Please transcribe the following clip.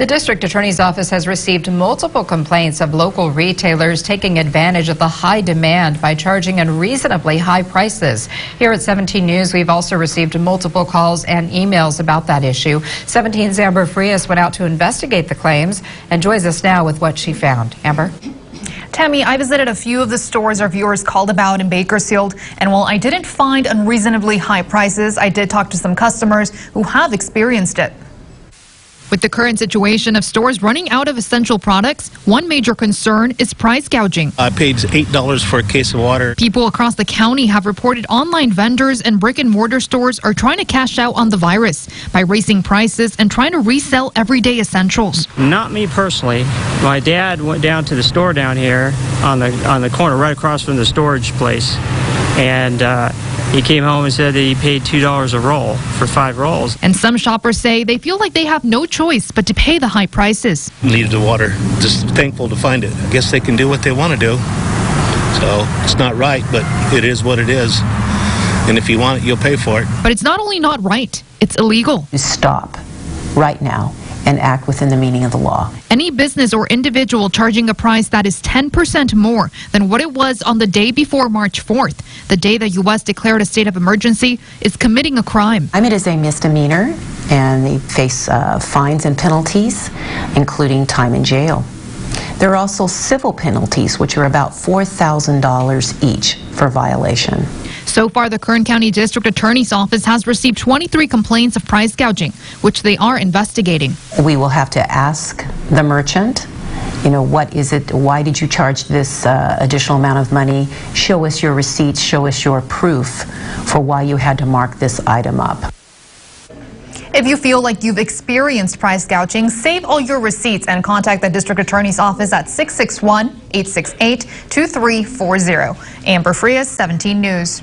The district attorney's office has received multiple complaints of local retailers taking advantage of the high demand by charging unreasonably high prices. Here at 17 News, we've also received multiple calls and emails about that issue. 17's Amber Frias went out to investigate the claims and joins us now with what she found. Amber? Tammy, I visited a few of the stores our viewers called about in Bakersfield, and while I didn't find unreasonably high prices, I did talk to some customers who have experienced it. With the current situation of stores running out of essential products, one major concern is price gouging. I paid $8 for a case of water. People across the county have reported online vendors and brick and mortar stores are trying to cash out on the virus by raising prices and trying to resell everyday essentials. Not me personally. My dad went down to the store down here on the on the corner right across from the storage place and uh, he came home and said that he paid $2 a roll for five rolls. And some shoppers say they feel like they have no choice but to pay the high prices. Needed the water. Just thankful to find it. I guess they can do what they want to do. So it's not right, but it is what it is. And if you want it, you'll pay for it. But it's not only not right, it's illegal. Stop right now and act within the meaning of the law. Any business or individual charging a price that is 10% more than what it was on the day before March 4th, the day the U.S. declared a state of emergency, is committing a crime. I mean, it is a misdemeanor, and they face uh, fines and penalties, including time in jail. There are also civil penalties, which are about $4,000 each for violation. So far, the Kern County District Attorney's Office has received 23 complaints of price gouging, which they are investigating. We will have to ask the merchant, you know, what is it, why did you charge this uh, additional amount of money? Show us your receipts, show us your proof for why you had to mark this item up. If you feel like you've experienced price gouging, save all your receipts and contact the district attorney's office at 661 868 2340. Amber Frias, 17 News.